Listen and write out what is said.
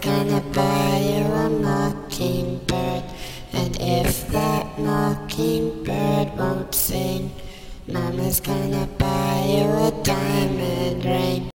gonna buy you a mockingbird. And if that mockingbird won't sing, Mama's gonna buy you a diamond.